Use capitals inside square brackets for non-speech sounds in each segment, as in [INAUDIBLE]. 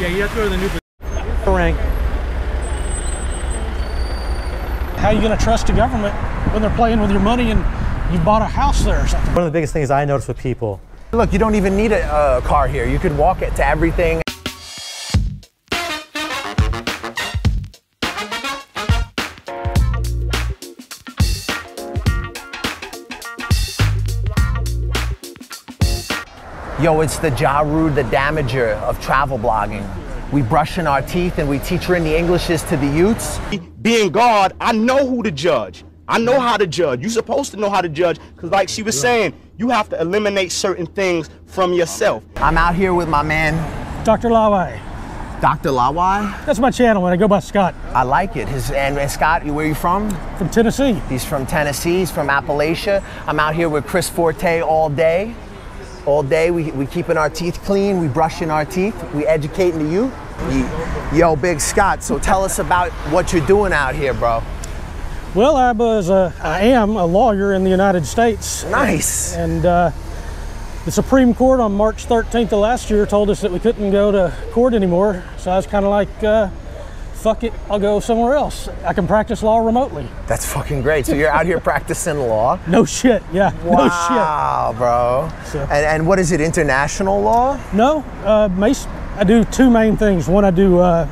Yeah, you have to go to the new Ring. How are you going to trust the government when they're playing with your money and you bought a house there or something? One of the biggest things I notice with people Look, you don't even need a uh, car here. You could walk it to everything. Yo, it's the Jaru, the damager of travel blogging. We brushing our teeth and we teaching the Englishes to the youths. being God, I know who to judge. I know how to judge. You're supposed to know how to judge because, like she was saying, you have to eliminate certain things from yourself. I'm out here with my man, Dr. Laway. Dr. Laway. That's my channel when I go by Scott I like it. His and, and Scott, where are you from? from Tennessee. He's from Tennessee. He's from Appalachia. I'm out here with Chris Forte all day. All day, we we keeping our teeth clean. We brushing our teeth. We educating the youth. Yo, Big Scott. So tell us about what you're doing out here, bro. Well, I was, a, I am a lawyer in the United States, Nice. and uh, the Supreme Court on March 13th of last year told us that we couldn't go to court anymore. So I was kind of like, uh, "Fuck it, I'll go somewhere else. I can practice law remotely." That's fucking great. So you're out here practicing law. [LAUGHS] No shit, yeah, no shit. Wow, bro. So- And, and what is it? International law? No, uh, Mace, I do two main things. One, I do uh,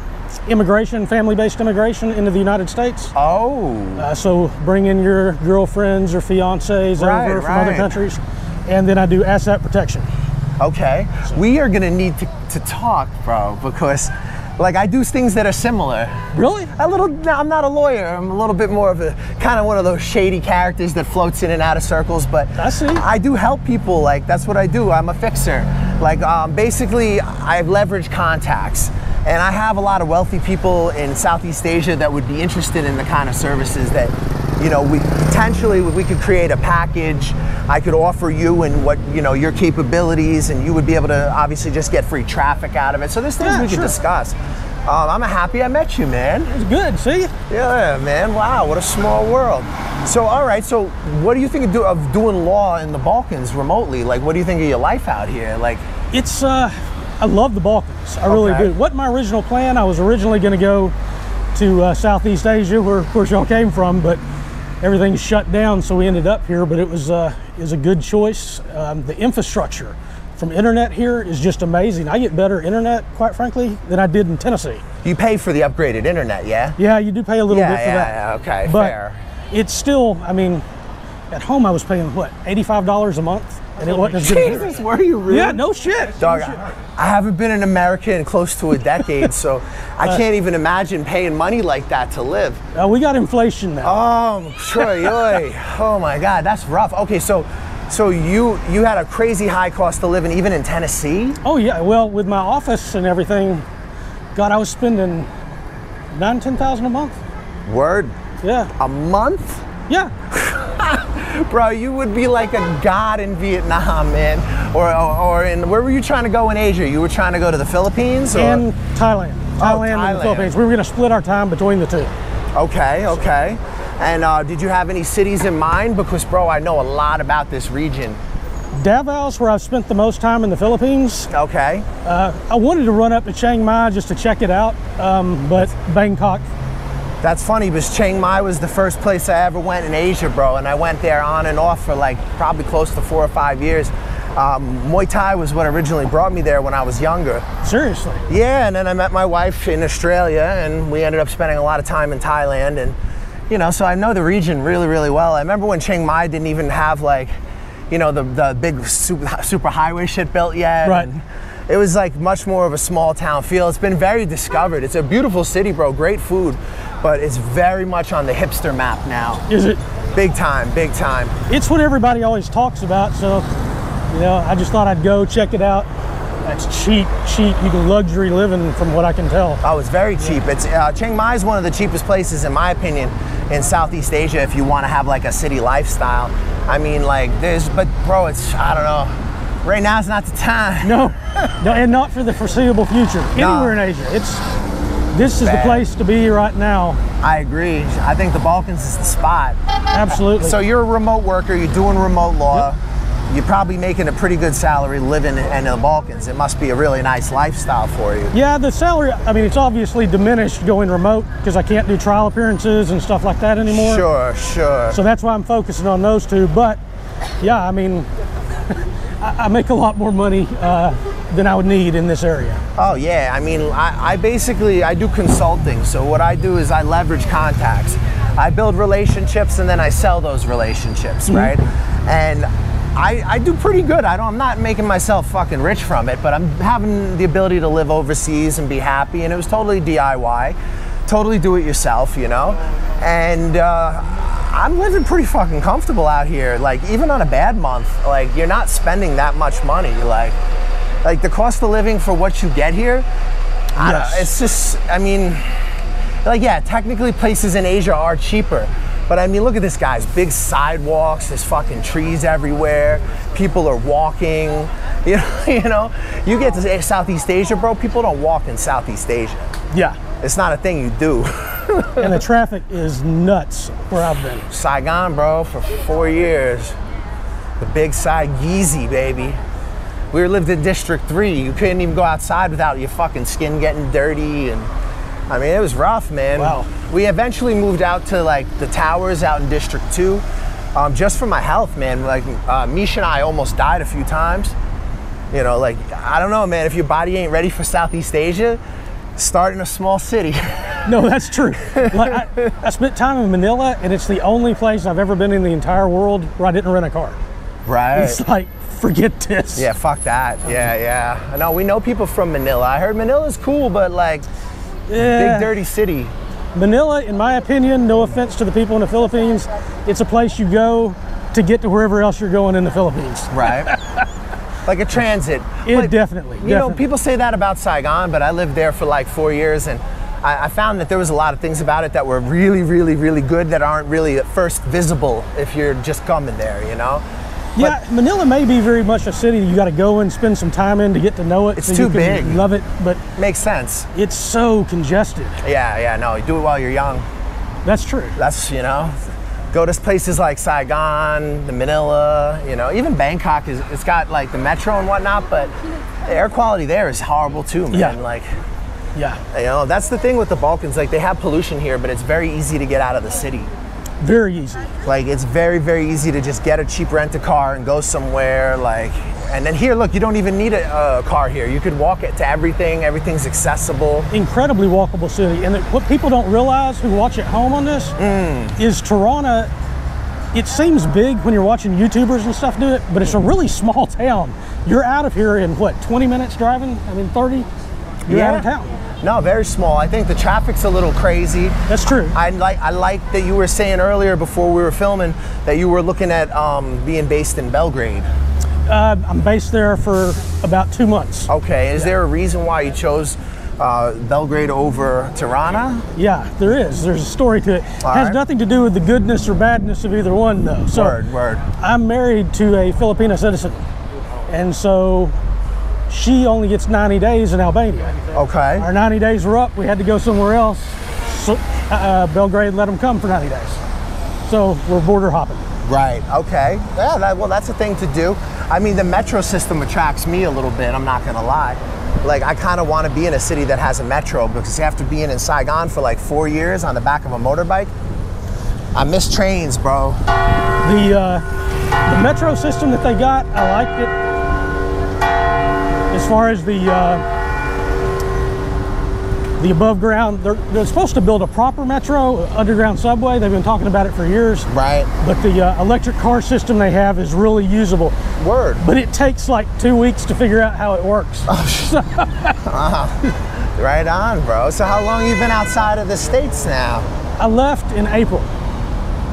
immigration, family-based immigration into the United States. Oh. Uh, so bring in your girlfriends or fiancés Right, over from other countries, and then I do asset protection. Okay. We are gonna need to, to talk, bro, because like I do things that are similar. Really? A little. no, I'm not a lawyer. I'm a little bit more of a kind of one of those shady characters that floats in and out of circles. But I see. I do help people. Like that's what I do. I'm a fixer. Like um, basically, I have leverage contacts, and I have a lot of wealthy people in Southeast Asia that would be interested in the kind of services that, you know, we potentially we could create a package. I could offer you and what you know your capabilities, and you would be able to obviously just get free traffic out of it. So there's things Yeah, we could discuss. Um, I'm happy I met you, man. It's good. See? Yeah, man. Wow, what a small world. So, all right. So, what do you think of, do, of doing law in the Balkans remotely? Like, what do you think of your life out here? Like, It's uh, I love the Balkans. I really Okay. do. What my original plan? I was originally going to go to uh, Southeast Asia, where of course y'all came from, but everything's shut down, so we ended up here. But it was uh, was a good choice. Um, the infrastructure from internet here is just amazing. I get better internet, quite frankly, than I did in Tennessee. you pay for the upgraded internet, yeah? Yeah, you do pay a little Yeah, bit for yeah, that. yeah, okay, but fair. it's still. I mean, at home I was paying what eighty-five dollars a month, and it wasn't as [LAUGHS] good. Jesus, were you really? Yeah, no shit. Dog, I I haven't been in America in close to a decade, so I can't even imagine paying money like that to live. Uh, we got inflation now. Oh, Troy, [LAUGHS] oh my God, that's rough. Okay, so, so you you had a crazy high cost of living even in Tennessee? Oh yeah, well with my office and everything, God, I was spending nine, ten thousand a month. Word, Yeah, a month? yeah. Bro, you would be like a god in Vietnam, man. Or, or, or in, where were you trying to go in Asia? You were trying to go to the Philippines? Or? And Thailand, Thailand and Thailand. the Philippines. We were gonna split our time between the two. Okay, okay. And uh, did you have any cities in mind? Because, bro, I know a lot about this region. Davao's where I've spent the most time in the Philippines. Okay. Uh, I wanted to run up to Chiang Mai just to check it out, um, but Bangkok. That's funny because Chiang Mai was the first place I ever went in Asia, bro. And I went there on and off for like probably close to four or five years. Um, Muay Thai was what originally brought me there when I was younger. Seriously. Yeah, and then I met my wife in Australia, and we ended up spending a lot of time in Thailand, and you know, so I know the region really, really well. I remember when Chiang Mai didn't even have like, you know, the the big super, super highway shit built yet. Right. and it was like much more of a small town feel. It's been very discovered. It's a beautiful city, bro. Great food, but it's very much on the hipster map now. Is it? Big time, big time. It's what everybody always talks about. So, you know, I just thought I'd go check it out. That's cheap, cheap. You can luxury living from what I can tell. Oh, it's very cheap. It's uh, Chiang Mai is one of the cheapest places, in my opinion, in Southeast Asia. If you want to have like a city lifestyle, I mean, like there's, but bro, it's I don't know. Right now is not the time. No, no, and not for the foreseeable future. [LAUGHS] Anywhere in Asia, it's this is Bad. the place to be right now. I agree. I think the Balkans is the spot. Absolutely. So you're a remote worker. You're doing remote law. you're probably making a pretty good salary living in the Balkans. It must be a really nice lifestyle for you. Yeah, the salary, I mean, it's obviously diminished going remote because I can't do trial appearances and stuff like that anymore. Sure, sure. So that's why I'm focusing on those two. But yeah, I mean, I, I make a lot more money uh, than I would need in this area. Oh yeah, I mean, I, I basically I do consulting. So what I do is I leverage contacts. I build relationships and then I sell those relationships, right? And I, I do pretty good. I don't, I'm not making myself fucking rich from it, but I'm having the ability to live overseas and be happy. And it was totally DIY, totally do it yourself, you know. And uh, I'm living pretty fucking comfortable out here. Like even on a bad month, like you're not spending that much money. Like, like the cost of living for what you get here, don't- it's just. I mean, like yeah, technically places in Asia are cheaper. But I mean, look at this, guys. Big sidewalks. There's fucking trees everywhere. People are walking. [LAUGHS] You know, you know. You get to Southeast Asia, bro. People don't walk in Southeast Asia. Yeah. It's not a thing you do. [LAUGHS] And the traffic is nuts where I've been. Saigon, bro, for four years. The big side Yeezy, baby. We lived in District 3. You couldn't even go outside without your fucking skin getting dirty. And I mean, it was rough, man. Wow. We eventually moved out to like the towers out in District 2 um, just for my health, man. Like, uh, Misha and I almost died a few times. You know, like, I don't know, man. If your body ain't ready for Southeast Asia, start in a small city. [LAUGHS] No, that's true. Like I, I spent time in Manila, and it's the only place I've ever been in the entire world where I didn't rent a car. right. It's like, forget this. Yeah, fuck that. Yeah, yeah. I know we know people from Manila. I heard Manila's cool, but like Yeah. big dirty city. Manila, in my opinion, no offense to the people in the Philippines, it's a place you go to get to wherever else you're going in the Philippines. Right. [LAUGHS] like a transit. Yeah, But, definitely. You know, people say that about Saigon, but I lived there for like four years and I, I found that there was a lot of things about it that were really, really, really good that aren't really at first visible if you're just coming there, you know? Yeah, Manila may be very much a city you got to go and spend some time in to get to know it. It's so too you can big. Love it, but Makes sense. it's so congested. Yeah, yeah, no, you do it while you're young. That's true. That's you know, go to places like Saigon, the Manila, you know, even Bangkok is it's got like the metro and whatnot, but the air quality there is horrible too, man. Yeah. Like Yeah, you know, that's the thing with the Balkans. Like they have pollution here, but it's very easy to get out of the city. very easy. Like it's very, very easy to just get a cheap rent a car and go somewhere. Like, and then here, look, you don't even need a, a car here. You could walk it to everything. Everything's accessible. Incredibly walkable city. And what people don't realize who watch at home on this Mm. is Tirana It seems big when you're watching YouTubers and stuff do it, but it's a really [LAUGHS] small town. You're out of here in what, 20 minutes driving? I mean, 30? You're out of town. No, very small. I think the traffic's a little crazy. That's true. I like I like that you were saying earlier before we were filming that you were looking at um, being based in Belgrade. Uh, I'm based there for about two months. Okay, is there a reason why you chose uh, Belgrade over Tirana? Yeah, there is. There's a story to it. All Has right. nothing to do with the goodness or badness of either one, though. So Word, word. I'm married to a Filipino citizen, and so she only gets 90 days in Albania. Okay. Our 90 days were up. We had to go somewhere else. So uh, Belgrade let them come for 90 days. So we're border hopping. Right. Okay. Yeah. That, well, that's a thing to do. I mean, the metro system attracts me a little bit. I'm not gonna lie. Like, I kind of want to be in a city that has a metro because after being in Saigon for like four years on the back of a motorbike, I miss trains, bro. The uh, the metro system that they got, I liked it. As far as the uh, the above ground, they're, they're supposed to build a proper metro underground subway. They've been talking about it for years. Right. But the uh, electric car system they have is really usable. Word. But it takes like two weeks to figure out how it works. [LAUGHS] Right on, bro. So how long you been outside of the states now? I left in April.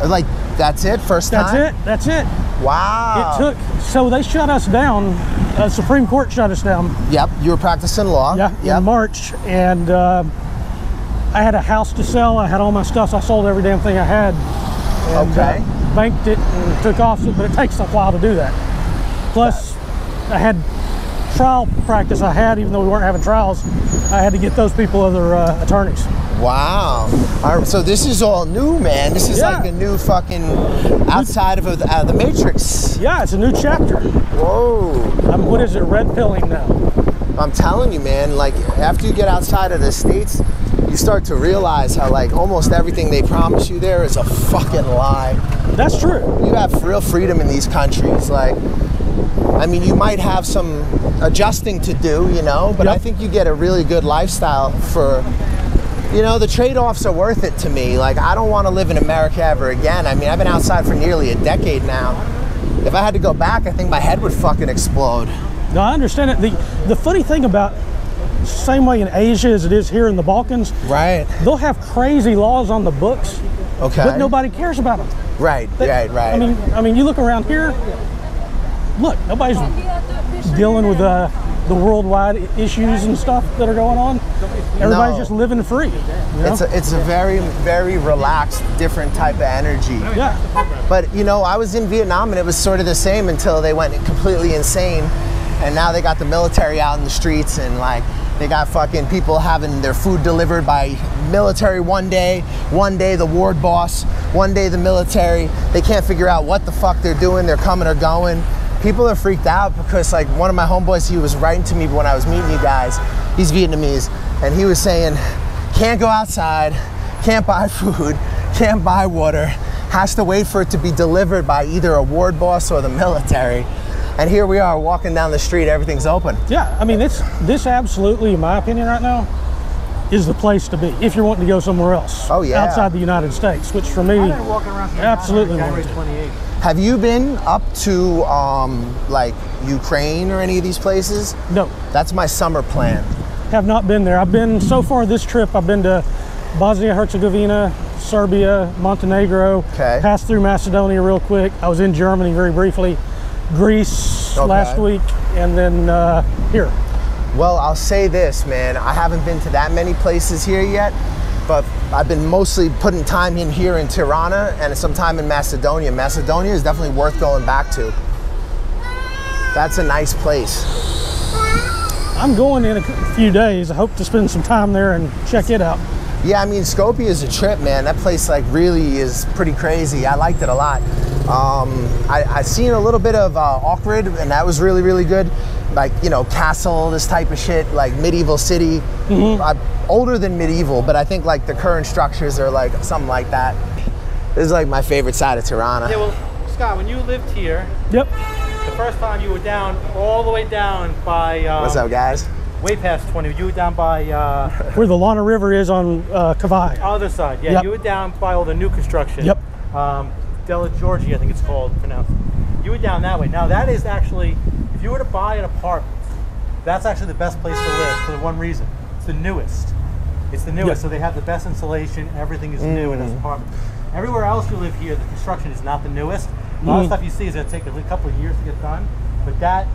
Like, that's it? First That's time? That's it. That's it. Wow. It took. So they shut us down. Uh, Supreme Court shut us down. Yep. You were practicing law. Yeah, Yep. in March, and uh, I had a house to sell. I had all my stuff. So I sold every damn thing I had. And, Okay. uh, banked it and took off, but it takes a while to do that. Plus, I had trial practice I had, even though we weren't having trials, I had to get those people other uh, attorneys. Wow. All right, so this is all new, man. This is Yeah. like a new fucking outside of the, uh, the Matrix. Yeah, it's a new chapter. Whoa. I'm, what is it, red pilling now? I'm telling you, man, like after you get outside of the States, you start to realize how like almost everything they promise you there is a fucking lie. That's true. You have real freedom in these countries. Like, I mean, you might have some adjusting to do, you know, but I think you get a really good lifestyle for, you know, the trade offs are worth it to me. Like, I don't want to live in America ever again. I mean, I've been outside for nearly a decade now. If I had to go back, I think my head would fucking explode. No, I understand it. The, the funny thing about, same way in Asia as it is here in the Balkans, Right. they'll have crazy laws on the books, Okay. but nobody cares about them. Right, They- right, right. I mean, I mean, you look around here. Look, nobody's dealing with uh, the worldwide issues and stuff that are going on. Everybody's No. just living free. You know? it's a, it's a very, very relaxed, different type of energy. yeah, But you know, I was in Vietnam and it was sort of the same until they went completely insane. And now they got the military out in the streets and like they got fucking people having their food delivered by military one day, one day the ward boss, one day the military. They can't figure out what the fuck they're doing. They're coming or going. People are freaked out because like one of my homeboys, he was writing to me when I was meeting you guys. He's Vietnamese, and he was saying, can't go outside, can't buy [LAUGHS] food, can't buy water, has to wait for it to be delivered by either a ward boss or the military. And here we are walking down the street, everything's open. yeah. I mean, it's this absolutely, in my opinion, right now, is the place to be if you're wanting to go somewhere else. Oh, yeah. outside the United States, which for me, Absolutely January warranted. 28th. Have you been up to um, like Ukraine or any of these places? no, That's my summer plan. have not been there. I've been so far this trip. I've been to Bosnia Herzegovina, Serbia, Montenegro. Okay. Passed through Macedonia real quick. I was in Germany very briefly, Greece Okay. last week, and then uh, here. Well, I'll say this, man. I haven't been to that many places here yet, but I've been mostly putting time in here in Tirana and some time in Macedonia. Macedonia is definitely worth going back to. That's a nice place. I'm going in a few days. I hope to spend some time there and check it out. Yeah, I mean, Skopje is a trip, man. That place, like, really is pretty crazy. I liked it a lot. Um, I, I seen a little bit of uh, Awkward, and that was really, really good. Like, you know, castle, this type of shit, like medieval city. Uh, older than medieval, but I think, like, the current structures are, like, something like that. This is, like, my favorite side of Tirana. Yeah, well, Scott, when you lived here, Yep. the first time you were down, all the way down by, um, What's up, guys? way past 20, you were down by uh, [LAUGHS] Where the Lana River is on uh, Kavai. other side. Yeah, Yep. you were down by all the new construction. Yep. Um, Della Georgia, I think it's called, pronounced. You were down that way. Now, that is actually, if you were to buy an apartment, that's actually the best place to live for the one reason. It's the newest. It's the newest, Yeah. so they have the best insulation. Everything is new in this mm. apartment. Everywhere else you live here, the construction is not the newest. A lot of mm. stuff you see is going to take a couple of years to get done. But that,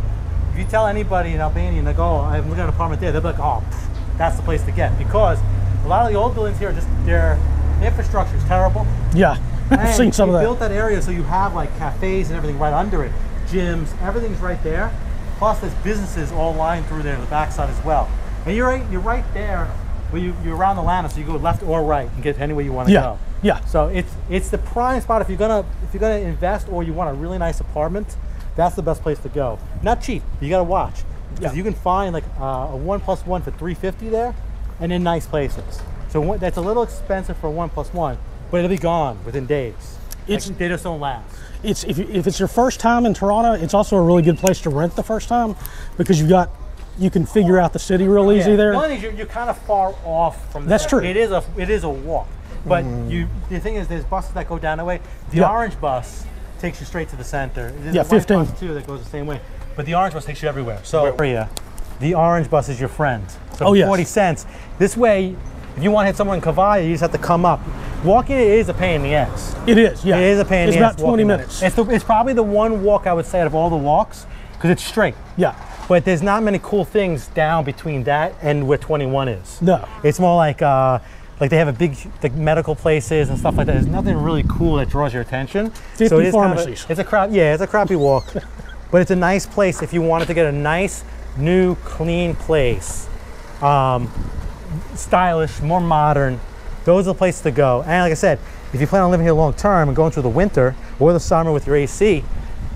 if you tell anybody in Albania and they go, oh, I'm looking at an apartment there, they'll be like, oh, pff, that's the place to get. Because a lot of the old buildings here, are just their infrastructure is terrible. Yeah. I've seen some you of that. built that area so you have like cafes and everything right under it, gyms, everything's right there. Plus, there's businesses all lined through there, the backside as well. And you're right, you're right there, where you, you're around the Lana, so you go left or right and get anywhere you want to Yeah. go. Yeah. So it's it's the prime spot if you're gonna if you're gonna invest or you want a really nice apartment. That's the best place to go. Not cheap. You gotta watch because Yeah. you can find like uh, a one plus one for 350 there, and in nice places. So one, that's a little expensive for a one plus one, but it'll be gone within days. It's- Like, they just don't last. it's if, you, if it's your first time in Tirana, it's also a really good place to rent the first time because you got you can figure out the city real easy Yeah. there. The only thing is you're, you're kind of far off from. The That's center. true. It is a it is a walk, but mm. you the thing is there's buses that go down that way. The Yeah. orange bus takes you straight to the center. There's Yeah, 15. bus too that goes the same way, but the orange bus takes you everywhere. So area, the orange bus is your friend. So Oh, yes. forty cents. This way, you want to hit someone in Kavaya, you just have to come up. Walking it is a pain in the ass. It is, yeah. It is a pain in It's the ass 20 walking that. minutes. It's, the, it's probably the one walk I would say out of all the walks because it's straight. yeah. But there's not many cool things down between that and where 21 is. No. It's more like uh, like they have a big like medical places and stuff like that. There's nothing really cool that draws your attention. 50 it is kind of a- pharmacies. it's a crap. Yeah, it's a crappy walk, [LAUGHS] but it's a nice place if you wanted to get a nice new, clean place, um, stylish, more modern, those are the places to go. And like I said, if you plan on living here long term and going through the winter or the summer with your AC,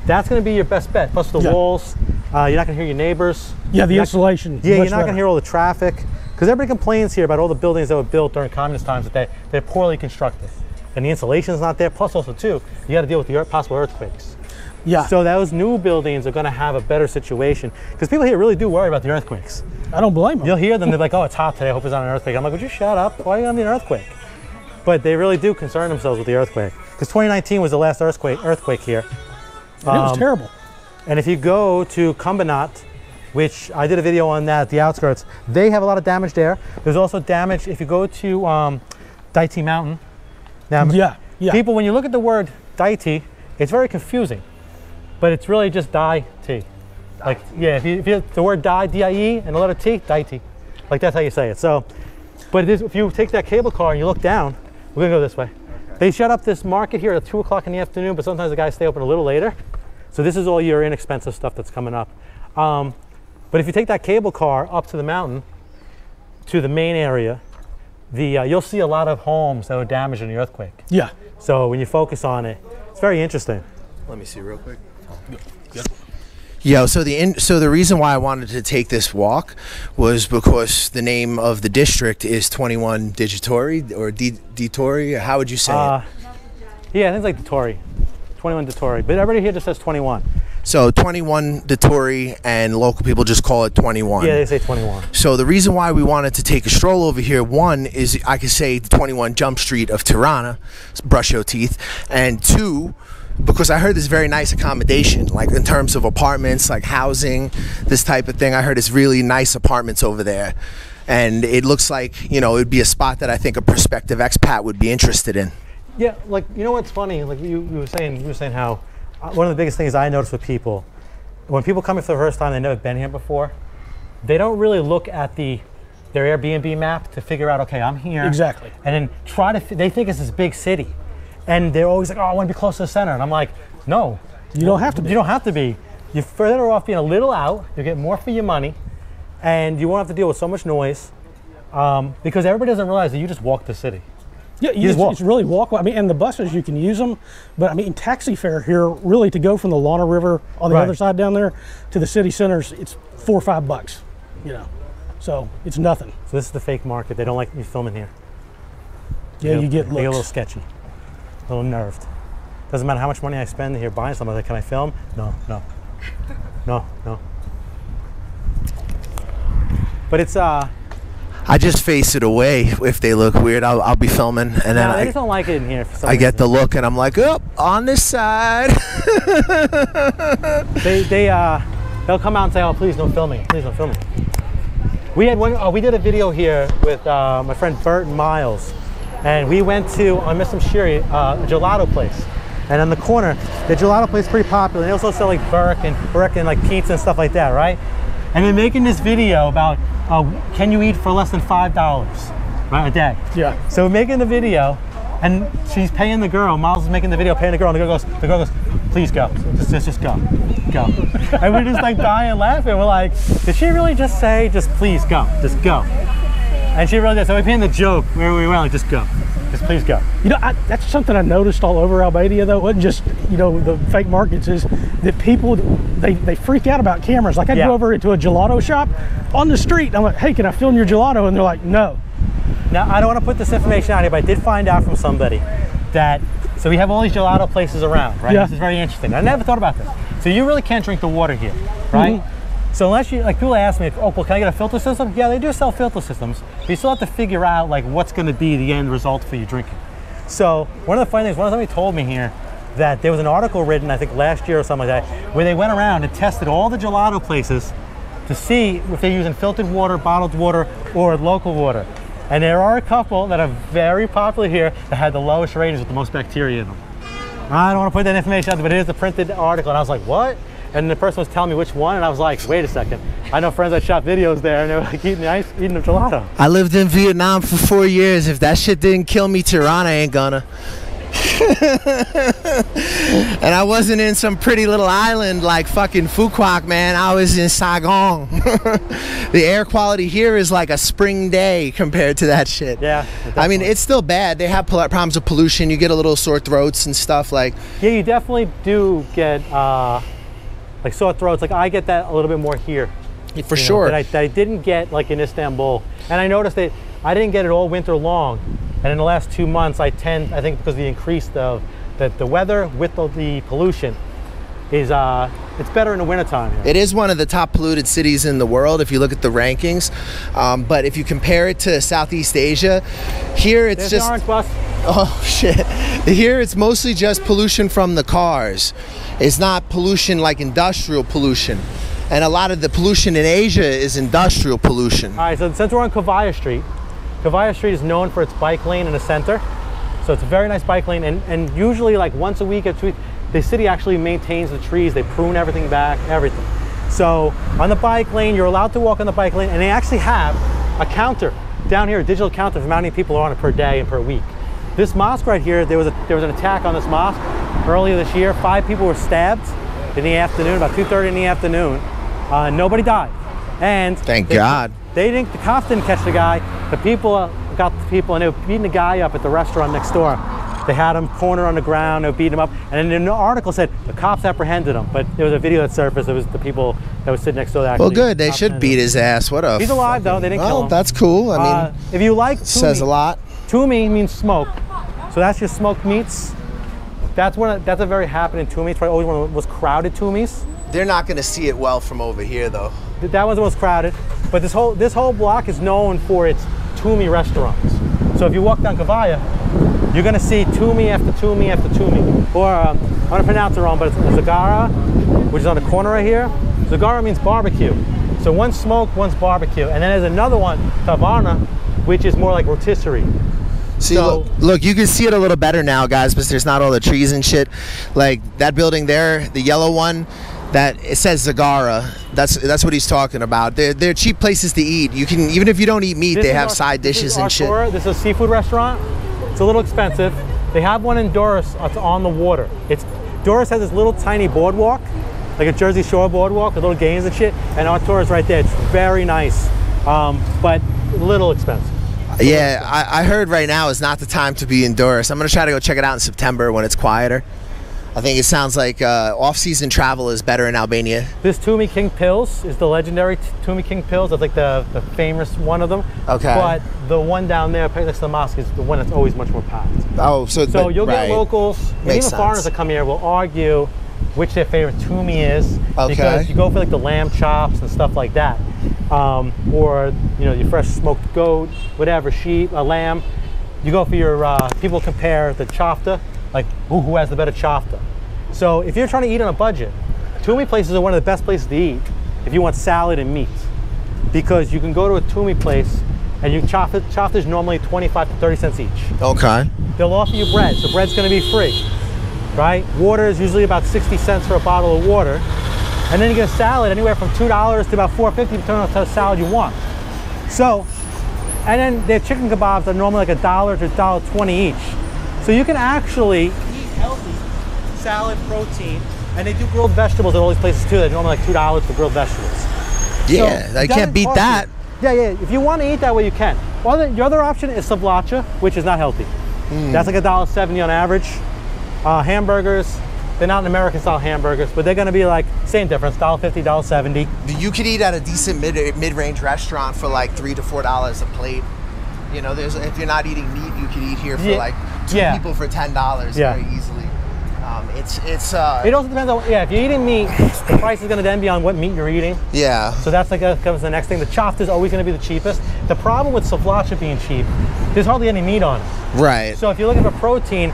that's going to be your best bet. Plus the Yeah. walls, uh, you're not going to hear your neighbors. Yeah, the You're not- insulation. Yeah, you're not going to hear all the traffic because everybody complains here about all the buildings that were built during communist times that they, they're poorly constructed. And the insulation is not there. Plus, also too, you got to deal with the earth, possible earthquakes. Yeah, So those new buildings are going to have a better situation because people here really do worry about the earthquakes. I don't blame them. You'll hear them. They're like, "Oh, it's hot today. I hope it's not an earthquake." I'm like, "Would you shut up? Why are you on the earthquake?" But they really do concern themselves with the earthquake because 2019 was the last earthquake earthquake here. And it was um, terrible. And if you go to Kumbanat, which I did a video on that at the outskirts, they have a lot of damage there. There's also damage if you go to um, Dajti Mountain. Now, Yeah, yeah. people, when you look at the word Dajti, it's very confusing, but it's really just Dai T. Like, yeah, if you, if you the word Dai, D-I-E, and the letter T, Dajti. Like, that's how you say it. So, but it is, if you take that cable car and you look down, we're gonna go this way. They shut up this market here at 2 o'clock in the afternoon, but sometimes the guys stay open a little later. So this is all your inexpensive stuff that's coming up. Um, but if you take that cable car up to the mountain, to the main area, the, uh, you'll see a lot of homes that were damaged in the earthquake. Yeah. So when you focus on it, it's very interesting. Let me see real quick. Yo, so the in, so the reason why I wanted to take this walk was because the name of the district is 21 Digitori or D Ditori. How would you say Uh, it? yeah, I think it's like Detori, 21 Detori, but everybody here just says 21. So 21 Ditori, and local people just call it 21. Yeah, they say 21. So the reason why we wanted to take a stroll over here, one is I could say 21 Jump Street of Tirana, brush your teeth, and two, because I heard this very nice accommodation, like in terms of apartments, like housing, this type of thing. I heard it's really nice apartments over there, and it looks like you know it'd be a spot that I think a prospective expat would be interested in. Yeah, like you know what's funny? Like you, you were saying, you were saying how uh, one of the biggest things I notice with people, when people come here for the first time, they've never been here before. They don't really look at the their Airbnb map to figure out, okay, I'm here. Exactly. And then try to. F- they think it's this big city, and they're always like, oh, I want to be close to the center. And I'm like, no, You don't have to be. You don't have to be. You're further off being a little out. You get more for your money, and you won't have to deal with so much noise. Um, because everybody doesn't realize that you just walk the city. Yeah, you just just, walk. it's really walkable. I mean, and the buses you can use them, but I mean, taxi fare here really to go from the Lana River on the Right. other side down there to the city centers, it's four or five bucks. You know, so it's nothing. So this is the fake market. They don't like me filming here. Yeah, you get They get a little sketchy, a little nerved. Doesn't matter how much money I spend here buying something. Like, can I film? No, no, no, no. But it's uh, I just face it away if they look weird. I'll, I'll be filming, and then no, I, just don't like it in here. For some I get the look, and I'm like, oh, on this side. [LAUGHS] They they uh, they'll come out and say, oh, please no filming, please no filming. We had one. Oh, we did a video here with uh, my friend Bert and Miles, and we went to on Miss Shiri, uh, a gelato place. And on the corner, the gelato place is pretty popular. They also sell like Burke and Burke and like pizza and stuff like that, right? And they're making this video about uh, can you eat for less than five dollars, right, a day? Yeah. So we're making the video, and she's paying the girl. Miles is making the video, paying the girl, and the girl goes, the girl goes, please go, just, just, just go, go. and we're just like dying laughing. We're like, did she really just say, just please go, just go? And she really did. So we paying the joke where we were like, just go, just please go. You know, I, that's something I noticed all over Albania, though. It wasn't just, you know, the fake markets, is that people, they, they freak out about cameras. Like, I'd Yeah. go over into a gelato shop on the street, and I'm like, hey, can I film your gelato? And they're like, no. Now, I don't want to put this information out here, but I did find out from somebody that, so we have all these gelato places around, right? Yeah. This is very interesting. I never thought about this. So you really can't drink the water here, right? Mm-hmm. So unless you, like people ask me, oh, well, can I get a filter system? Yeah, they do sell filter systems, but you still have to figure out like what's going to be the end result for your drinking. So one of the funny things, one of somebody told me here that there was an article written, I think last year or something like that, where they went around and tested all the gelato places to see if they're using filtered water, bottled water, or local water. And there are a couple that are very popular here that had the lowest ratings with the most bacteria in them. I don't want to put that information out there, but it is a printed article. And I was like, what? And the person was telling me which one, and I was like, wait a second. I know friends that shot videos there, and they were like eating the ice, eating the gelato. I lived in Vietnam for four years. If that shit didn't kill me, Tirana ain't gonna. [LAUGHS] and I wasn't in some pretty little island like fucking Phu Quoc, man. I was in Saigon. [LAUGHS] the air quality here is like a spring day compared to that shit. Yeah, I mean, it's still bad. They have problems with pollution. You get a little sore throats and stuff. Like, Yeah, you definitely do get uh, like sore throats. Like I get that a little bit more here. for you know, sure. That I, that I didn't get like in Istanbul. And I noticed that I didn't get it all winter long. And in the last two months, I tend, I think because of the increase of that the weather with the, the pollution is, uh, it's better in the wintertime here. It is one of the top polluted cities in the world if you look at the rankings. Um, but if you compare it to Southeast Asia, here it's There's just the orange bus. [LAUGHS] oh shit. Here it's mostly just pollution from the cars. It's not pollution like industrial pollution. And a lot of the pollution in Asia is industrial pollution. All right, so since we're on Kavaya Street, Kavaya Street is known for its bike lane in the center. So it's a very nice bike lane, and, and usually like once a week or two the city actually maintains the trees. They prune everything back, everything. So on the bike lane, you're allowed to walk on the bike lane, and they actually have a counter down here, a digital counter for how many people are on it per day and per week. This mosque right here, there was a, there was an attack on this mosque earlier this year. Five people were stabbed in the afternoon, about 2:30 in the afternoon. Uh, nobody died, and Thank they- God. they didn't. The cops didn't catch the guy. The people uh, got the people, and they were beating the guy up at the restaurant next door. They had him cornered on the ground. They were beating him up, and then the article said the cops apprehended him. But there was a video that surfaced. It was the people that was sitting next door. That Well, good. They should beat him. his ass. What a. He's alive, though. They didn't well, kill him. that's cool. I mean, Uh, if you like, says a lot. Tumi means smoke, so that's your smoked meats. That's one. of- That's a very happening Tumi. It's probably always one of the most crowded Tumis. They're not going to see it well from over here, though. That one's the most crowded. But this whole this whole block is known for its Tumi restaurants. So if you walk down Kavaya, you're gonna see Tumi after Tumi after Tumi. Or um, I'm gonna pronounce it wrong, but it's Zagara, which is on the corner right here. Zagara means barbecue. So one's smoke, one's barbecue, and then there's another one, Tavarna, which is more like rotisserie. See, So- look, look, you can see it a little better now, guys, because there's not all the trees and shit. Like that building there, the yellow one, that it says Zagara. That's that's what he's talking about. They're, they're cheap places to eat. You can even if you don't eat meat, they have our- side dishes and shit. This is a seafood restaurant. It's a little expensive. They have one in Durrës. It's on the water. It's Durrës has this little tiny boardwalk, like a Jersey Shore boardwalk with little games and shit. And Artura is right there. It's very nice, um, but a little expensive. Yeah, I, I heard right now is not the time to be in Durrës. I'm gonna try to go check it out in September when it's quieter. I think it sounds like uh, off-season travel is better in Albania. This Toomey King Pills is the legendary T- Toomey King Pills. That's like the, the famous one of them. Okay. But the one down there, next to the mosque, is the one that's always much more packed. Oh, so So but- you'll right. get locals, Makes even foreigners that come here will argue which their favorite toomey is Okay. because you go for like the lamb chops and stuff like that, um, or you know your fresh smoked goat, whatever sheep, a lamb. You go for your uh, people compare the chafta, like who, who has the better chafta. So if you're trying to eat on a budget, toomey places are one of the best places to eat if you want salad and meat, because you can go to a toomey place and you chafta chafta is normally 25 to 30 cents each Okay. they'll offer you bread. So bread's going to be free, right? Water is usually about 60 cents for a bottle of water. And then you get a salad anywhere from $2 to about $4.50 depending on the salad you want. So, and then their chicken kebabs are normally like a dollar to a dollar twenty each. So you can actually eat healthy salad, protein, and they do grilled vegetables at all these places too. They're normally like $2 for grilled vegetables. Yeah, So I can't beat that. you- Yeah, yeah. If you want to eat that way, you can. Other, your other option is savlacha, which is not healthy. Hmm. That's like a dollar seventy on average. Uh, hamburgers, they're not an American style hamburgers, but they're going to be like same difference, dollar fifty, dollar seventy. You could eat at a decent mid mid range restaurant for like three to four dollars a plate. You know, there's if you're not eating meat, you could eat here for Yeah. like two Yeah. people for ten dollars Yeah. very easily. Um, it's it's uh, It also depends on yeah. If you're eating meat, the price is going to then be on what meat you're eating. yeah. So that's like a, comes the next thing. The chopped is always going to be the cheapest. The problem with savlacha being cheap, there's hardly any meat on it. Right. So if you're looking for protein,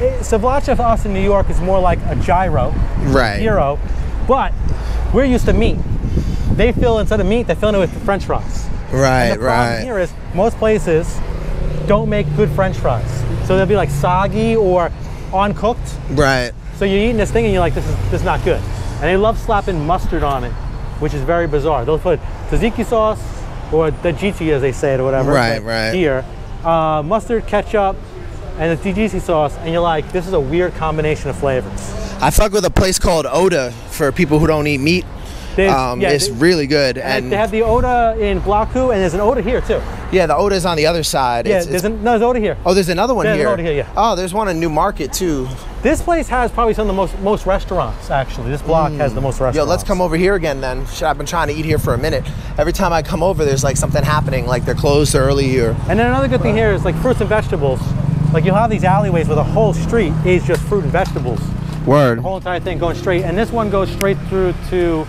it, savlacha for us in New York is more like a gyro. right. hero, but we're used to meat. They fill instead of meat, they fill it with French fries. Right. And the problem Right. here is most places don't make good French fries, so they'll be like soggy or uncooked. Right. So you're eating this thing and you're like, this is this is not good. And they love slapping mustard on it, which is very bizarre. They'll put tzatziki sauce or the dajiti as they say it or whatever. Right, right. Here, uh, mustard, ketchup, and the DGC sauce, and you're like, this is a weird combination of flavors. I fuck with a place called Oda for people who don't eat meat. Um, yeah, it's they- really good, And and they have the Oda in Blloku, and there's an Oda here too. yeah, the Oda's on the other side. Yeah, It's- there's it's- an, no, there's Oda here. oh, there's another one there's an here. Oda here, yeah. Oh, there's one in New Market too. This place has probably some of the most most restaurants. Actually, this block has the most restaurants. Yo, let's come over here again then. Shit, I've been trying to eat here for a minute. Every time I come over, there's like something happening, like they're closed early or. And then another good thing here is like fruits and vegetables. Like you'll have these alleyways where the whole street is just fruit and vegetables. Word. The whole entire thing going straight. And this one goes straight through to.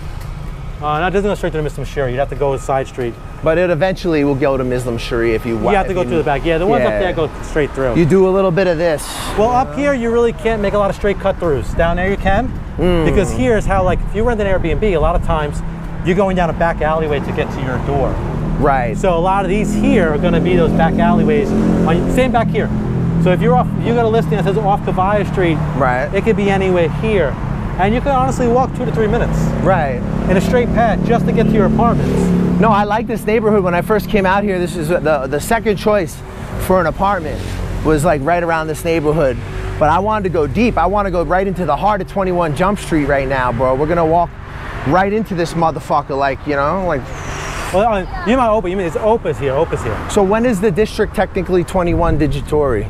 Uh, it doesn't go straight to the Mr. Shiri. You'd have to go a side street. But it eventually will go to Myslym Shyri if you. Want. You have to go through the back. Yeah, the ones up there go straight through. You do a little bit of this. Well, up here you really can't make a lot of straight cut throughs. Down there you can, Hmm. because here's how like if you rent an Airbnb, a lot of times you're going down a back alleyway to get to your door. Right. So a lot of these here are going to be those back alleyways. On, same back here. So if you're off, you got a listing that says off Kavaya Street. Right. It could be anywhere here, and you can honestly walk two to three minutes right. in a straight path just to get to your apartments. No, I like this neighborhood. When I first came out here, this is the the second choice for an apartment was like right around this neighborhood. But I wanted to go deep. I want to go right into the heart of 21 Jump Street right now, bro. We're gonna walk right into this motherfucker, like you know, like. Well, you might open. You mean it's Opus here? Opus here. So when is the district technically 21 Digitory?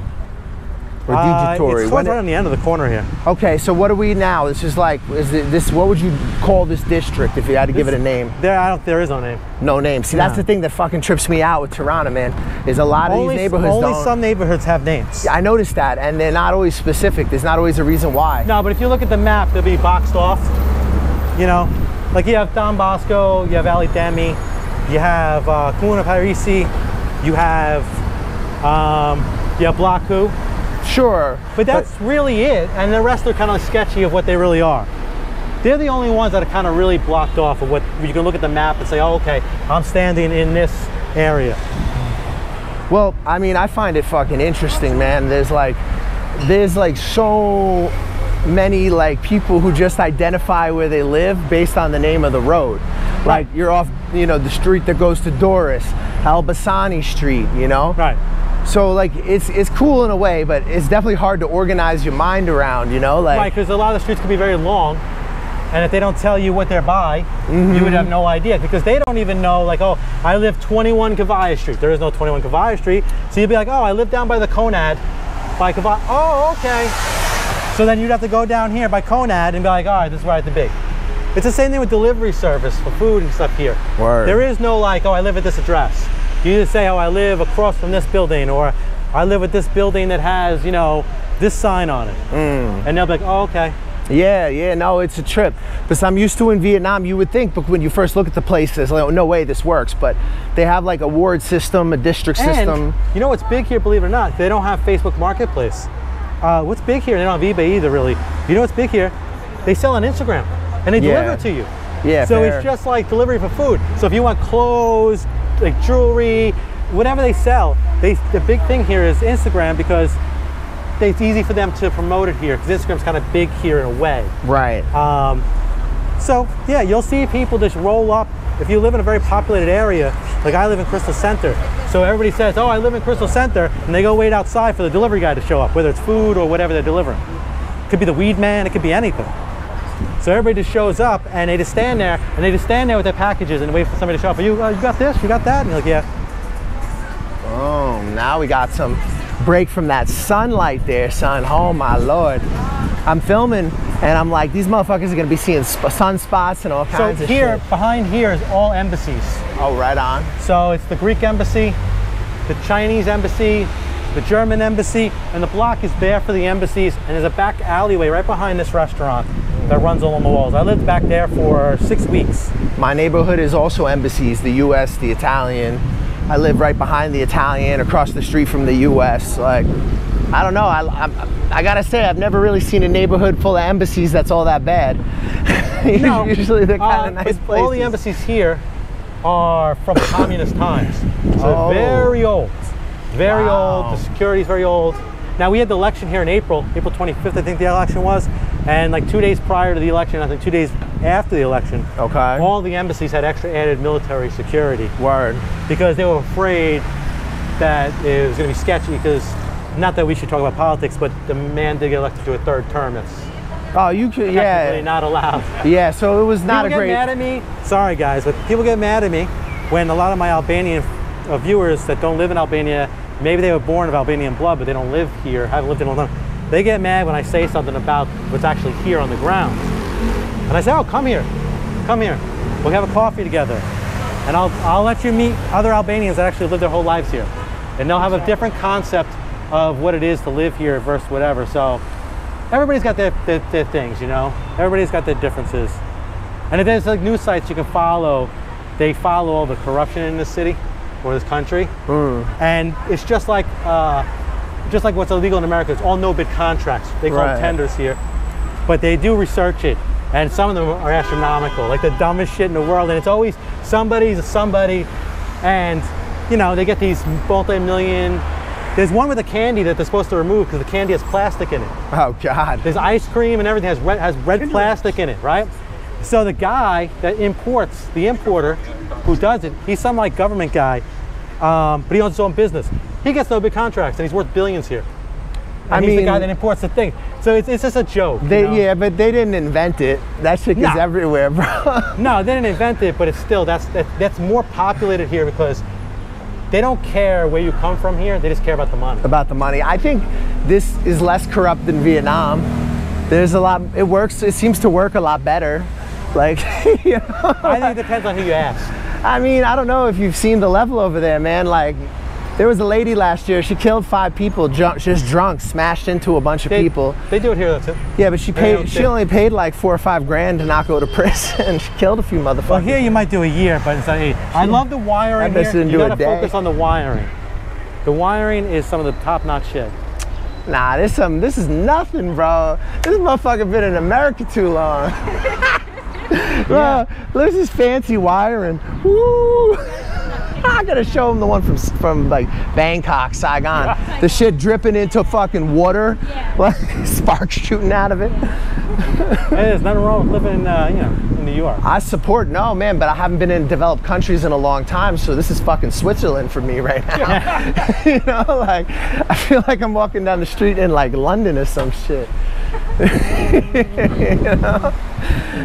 Or Uh, Digitory? it's When towards right on the end of the corner here. okay, so what are we now? This is like, is it, this? What would you call this district if you had to give it a name? There, I don't. There is no name. No name. See, that's the thing that fucking trips me out with Tirana, man. Is a lot of Only, these neighborhoods only don't. some neighborhoods have names. I noticed that, and they're not always specific. There's not always a reason why. No, but if you look at the map, they'll be boxed off. You know, like you have Don Bosco, you have Ali Demi, you have uh, Kuna Parisi, you have um, you have Blloku. Sure, But that's really it, and the rest are kind of sketchy of what they really are. They're the only ones that are kind of really blocked off of what you can look at the map and say, oh, okay, I'm standing in this area. Well, I mean, I find it fucking interesting, man. There's like, there's like so many like people who just identify where they live based on the name of the road. Like you're off, you know, the street that goes to Durrës, Albasani Street, you know. Right. So like, it's it's cool in a way, but it's definitely hard to organize your mind around, you know. Like, Right, because a lot of the streets can be very long, and if they don't tell you what they're by, you would mm-hmm. have no idea because they don't even know. Like, oh, I live 21 Kavaya Street. There is no 21 Kavaya Street, so you'd be like, oh, I live down by the Conad, by Kavaya. Oh, okay. So then you'd have to go down here by Conad and be like, all right, this is where I have to be. It's the same thing with delivery service for food and stuff here. Word. There is no like, oh, I live at this address. You just say, oh, I live across from this building, or I live at this building that has, you know, this sign on it. And they'll be like, oh, okay. Yeah, yeah, no, it's a trip. Because I'm used to in Vietnam, you would think, but when you first look at the place, there's like, no way this works. But they have like a ward system, a district system. And you know what's big here, believe it or not? They don't have Facebook Marketplace. Uh, what's big here? They don't have eBay either, really. You know what's big here? They sell on Instagram and they Yeah. deliver it to you. Yeah, So fair. it's just like delivery for food. So if you want clothes, like jewelry, whatever they sell, they the big thing here is Instagram because it's easy for them to promote it here because Instagram's kind of big here in a way. Right. Um, so yeah, you'll see people just roll up. If you live in a very populated area, like I live in Crystal Center, so everybody says, "Oh, I live in Crystal Center," and they go wait outside for the delivery guy to show up, whether it's food or whatever they're delivering. It could be the weed man, it could be anything. So everybody just shows up and they just stand there and they just stand there with their packages and wait for somebody to show up. Are you, uh, you got this? You got that? And you're like, yeah. Oh, now we got some break from that sunlight there, son. Oh my lord. I'm filming and I'm like, these motherfuckers are gonna be seeing sp- sunspots and all So kinds of here, shit. Here, behind here is all embassies. Oh, right on. So it's the Greek embassy, the Chinese embassy, the German embassy, and the block is there for the embassies. And there's a back alleyway right behind this restaurant that runs along the walls. I lived back there for six weeks. My neighborhood is also embassies, the US, the Italian. I live right behind the Italian, across the street from the US. Like, I don't know. I, I, I gotta say, I've never really seen a neighborhood full of embassies that's all that bad. [LAUGHS] No, Usually they're kind uh, of nice places. All the embassies here are from [LAUGHS] communist times. So Oh. very old. Very Wow. old. The security's very old. Now we had the election here in April, April 25th, I think the election was, and like two days prior to the election, I think two days after the election, Okay. all the embassies had extra added military security Word. because they were afraid that it was going to be sketchy because not that we should talk about politics, but the man did get elected to a third term. That's Oh, you could, yeah, not allowed. yeah. So it was not people a get mad at me. Sorry, guys, but people get mad at me when a lot of my Albanian uh, viewers that don't live in Albania, maybe they were born of Albanian blood, but they don't live here, haven't lived in a long time. They get mad when I say something about what's actually here on the ground. And I say, oh, come here, come here. We'll have a coffee together. And I'll, I'll let you meet other Albanians that actually live their whole lives here. And they'll have a different concept of what it is to live here versus whatever. So everybody's got their, their, their things, you know? Everybody's got their differences. And if there's like news sites you can follow, they follow all the corruption in this city or this country. And it's just like uh, just like what's illegal in America. It's all no bid contracts. They call Right. them tenders here. But they do research it. And some of them are astronomical, like the dumbest shit in the world. And it's always somebody's a somebody. And, you know, they get these multi-million. There's one with a candy that they're supposed to remove because the candy has plastic in it. Oh God. There's ice cream and everything has red, has red plastic in it, right? So the guy that imports, the importer who does it, he's some like government guy, um, but he owns his own business. He gets no big contracts and he's worth billions here. And I he's the guy that imports the thing. So it's, it's just a joke. you They, know? yeah, but they didn't invent it. That shit is everywhere, bro. [LAUGHS] No, they didn't invent it, but it's still that's that, that's more populated here because they don't care where you come from here. They just care about the money. about the money. I think this is less corrupt than Vietnam. There's a lot. It works. It seems to work a lot better. Like, [LAUGHS] you know. I think it depends on who you ask. I mean, I don't know if you've seen the level over there, man. Like, there was a lady last year. She killed five people, ju- just drunk, smashed into a bunch of They, people. they do it here though too. Yeah, but she paid. She only paid like four or five grand to not go to [LAUGHS] prison. she killed a few motherfuckers. Well, here you might do a year, but it's not eight. I love the wiring here. didn't You do a gotta day. focus on the wiring. The wiring is some of the top-notch shit. Nah, this some. This is nothing, bro. This motherfucker been in America too long. [LAUGHS] bro, look at this fancy wiring. Woo! [LAUGHS] I gotta show him the one from from like Bangkok, Saigon. The shit dripping into fucking water, [LAUGHS] like sparks shooting out of it. [LAUGHS] Hey, there's nothing wrong with living in, uh, you know, in New York. I support no man, but I haven't been in developed countries in a long time, so this is fucking Switzerland for me right now. [LAUGHS] you know, like I feel like I'm walking down the street in like London or some shit. [LAUGHS] you know?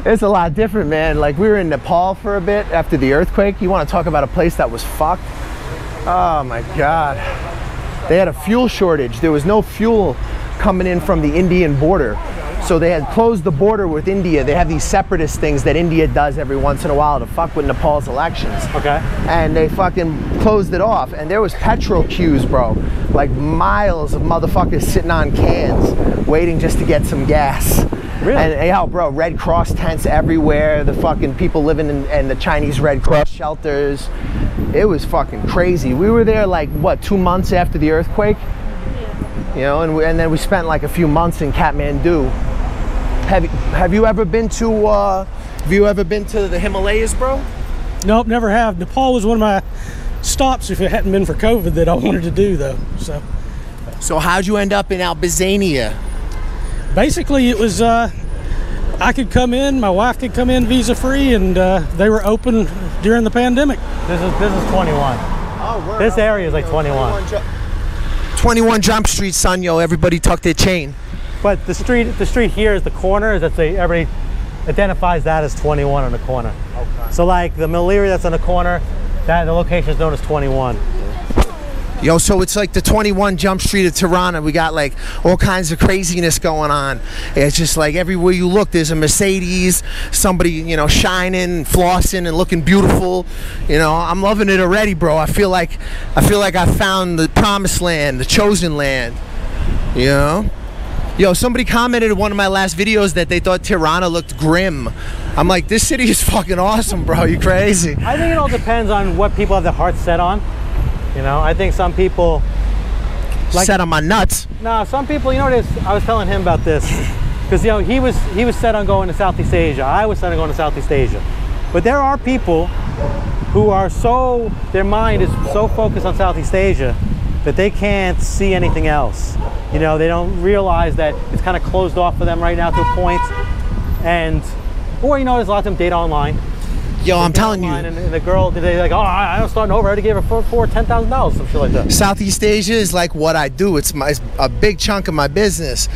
It's a lot different, man. Like we were in Nepal for a bit after the earthquake. You want to talk about a place that was fucked? Oh my god. They had a fuel shortage. There was no fuel coming in from the Indian border. So they had closed the border with India. They have these separatist things that India does every once in a while to fuck with Nepal's elections. Okay. And they fucking closed it off. And there was petrol queues, bro. Like miles of motherfuckers sitting on cans waiting just to get some gas. Really? And yeah, bro, Red Cross tents everywhere. The fucking people living in, in the Chinese Red Cross shelters. It was fucking crazy. We were there like what two months after the earthquake, you know, and, we, and then we spent like a few months in Kathmandu. Have you, have you ever been to uh, Have you ever been to the Himalayas, bro? Nope, never have. Nepal was one of my stops if it hadn't been for COVID that I wanted to do though. So So how'd you end up in Albania? basically it was uh, I could come in, my wife could come in visa free, and uh, they were open during the pandemic. This is this is 21. Oh, This area is like 21. 21 Jump Street, son, yo. Everybody tuck their chain. But the street the street here is the corner. That's a, everybody identifies that as 21 on the corner. Okay. So like the malaria that's on the corner, that the location is known as 21. Yo, so it's like the 21 Jump Street of Tirana. We got like all kinds of craziness going on. It's just like everywhere you look, there's a Mercedes, somebody, you know, shining, flossing, and looking beautiful. You know, I'm loving it already, bro. I feel like I feel like I found the promised land, the chosen land. You know? Yo, somebody commented in one of my last videos that they thought Tirana looked grim. I'm like, this city is fucking awesome, bro. You crazy? I think it all depends on what people have their hearts set on. You know, I think some people Like- Set on my nuts. No, some people, you know, what it is? I was telling him about this because you know he was he was set on going to Southeast Asia. I was set on going to Southeast Asia, but there are people who are so their mind is so focused on Southeast Asia that they can't see anything else. You know, they don't realize that it's kind of closed off for them right now to a point, and or you know, there's lots of them data online. Yo, I'm telling you. And, and the girl, they like, oh, I- I'm starting over. I had to give her for, for ten thousand dollars, some shit like that. Southeast Asia is like what I do. It's my it's a big chunk of my business.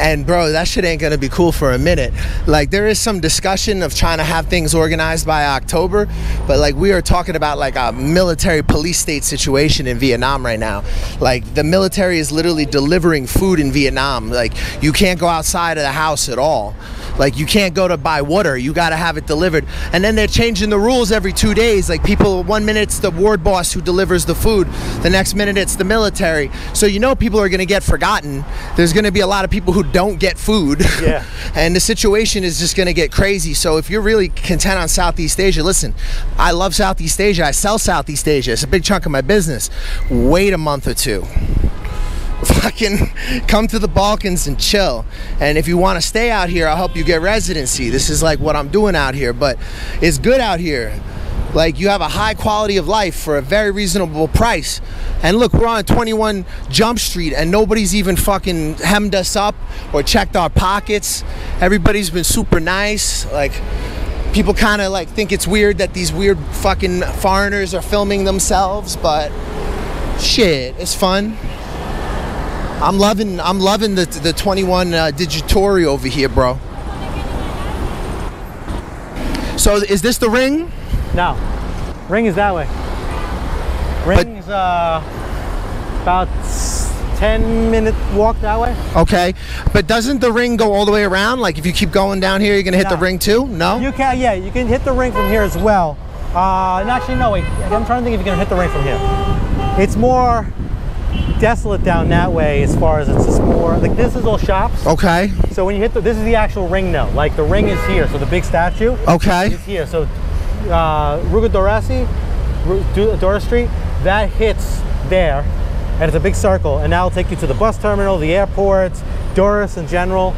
And bro, that shit ain't gonna be cool for a minute. Like there is some discussion of trying to have things organized by October, but like we are talking about like a military police state situation in Vietnam right now. Like the military is literally delivering food in Vietnam. Like you can't go outside of the house at all. Like you can't go to buy water. You got to have it delivered. And then they're changing the rules every two days. Like people, one minute it's the ward boss who delivers the food. The next minute it's the military. So you know people are going to get forgotten. There's going to be a lot of people who don't get food. [LAUGHS] Yeah. [LAUGHS] and the situation is just going to get crazy. So if you're really content on Southeast Asia, listen, I love Southeast Asia. I sell Southeast Asia. It's a big chunk of my business. Wait a month or two fucking come to the Balkans and chill. And if you want to stay out here, I'll help you get residency. This is like what I'm doing out here, but it's good out here. Like you have a high quality of life for a very reasonable price. And look, we're on 21 Jump Street and nobody's even fucking hemmed us up or checked our pockets. Everybody's been super nice. Like people kind of like think it's weird that these weird fucking foreigners are filming themselves, but shit, it's fun. I'm loving I'm loving the the 21 uh, Digitori over here, bro. So is this the ring? No, ring is that way. Ring's uh, about ten minute walk that way. Okay, but doesn't the ring go all the way around? Like if you keep going down here, you're gonna hit the ring too? No. You can, yeah, you can hit the ring from here as well. Uh, actually, no, wait. I'm trying to think if you can hit the ring from here. It's more desolate down that way as far as it's just more like this is all shops. okay. So when you hit the, this is the actual ring now. Like the ring is here, so the big statue Okay. is here. So uh, Ruga Dorasi, Durrës Street, that hits there, and it's a big circle. And that'll take you to the bus terminal, the airport, Durrës in general.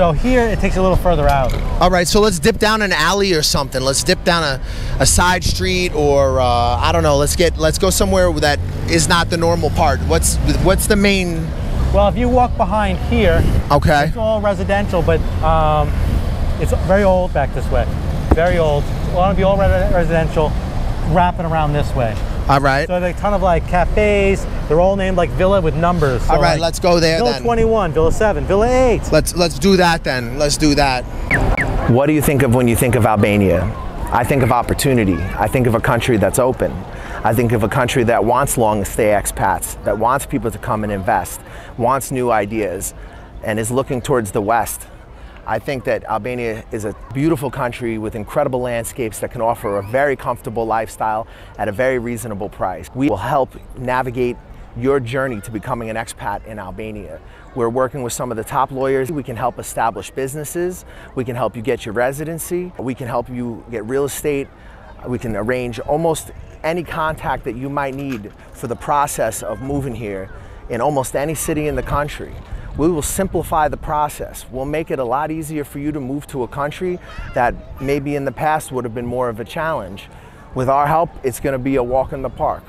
So here it takes a little further out. All right. So let's dip down an alley or something. Let's dip down a, a side street or uh, I don't know. Let's get let's go somewhere that is not the normal part. What's what's the main? Well, if you walk behind here, Okay. it's all residential, but um, it's very old back this way. Very old. A lot of be all residential, wrapping around this way. All right. So there's a ton of like cafes. They're all named like Villa with numbers. So All right. like, Let's go there Villa then. 21, Villa 7, Villa 8. Let's let's do that then. Let's do that. What do you think of when you think of Albania? I think of opportunity. I think of a country that's open. I think of a country that wants long stay expats, that wants people to come and invest, wants new ideas, and is looking towards the West. I think that Albania is a beautiful country with incredible landscapes that can offer a very comfortable lifestyle at a very reasonable price. We will help navigate your journey to becoming an expat in Albania. We're working with some of the top lawyers. We can help establish businesses. We can help you get your residency. We can help you get real estate. We can arrange almost any contact that you might need for the process of moving here in almost any city in the country. We will simplify the process. We'll make it a lot easier for you to move to a country that maybe in the past would have been more of a challenge. With our help, it's going to be a walk in the park.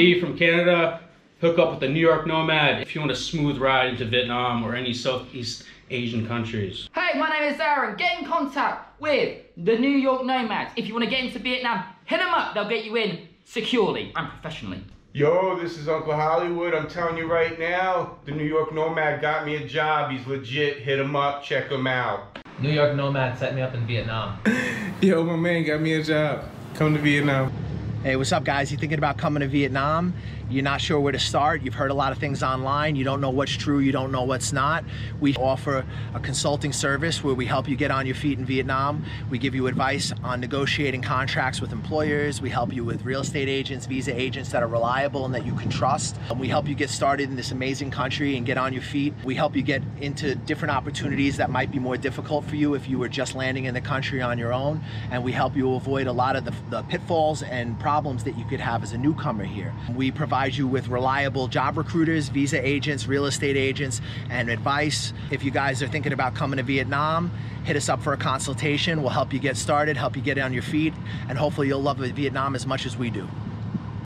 D from Canada. Hook up with the New York Nomad if you want a smooth ride into Vietnam or any Southeast Asian countries. Hey, my name is Aaron. Get in contact with the New York Nomads. If you want to get into Vietnam, hit them up. They'll get you in securely and professionally. Yo, this is Uncle Hollywood. I'm telling you right now, the New York Nomad got me a job. He's legit. Hit him up, check him out. New York Nomad set me up in Vietnam. [LAUGHS] Yo, my man got me a job. Come to Vietnam. Hey, what's up, guys? You thinking about coming to Vietnam? You're not sure where to start. You've heard a lot of things online. You don't know what's true. You don't know what's not. We offer a consulting service where we help you get on your feet in Vietnam. We give you advice on negotiating contracts with employers. We help you with real estate agents, visa agents that are reliable and that you can trust. We help you get started in this amazing country and get on your feet. We help you get into different opportunities that might be more difficult for you if you were just landing in the country on your own. And we help you avoid a lot of the, the pitfalls and problems that you could have as a newcomer here. We provide provide you with reliable job recruiters, visa agents, real estate agents, and advice. If you guys are thinking about coming to Vietnam, hit us up for a consultation. We'll help you get started, help you get on your feet, and hopefully you'll love Vietnam as much as we do.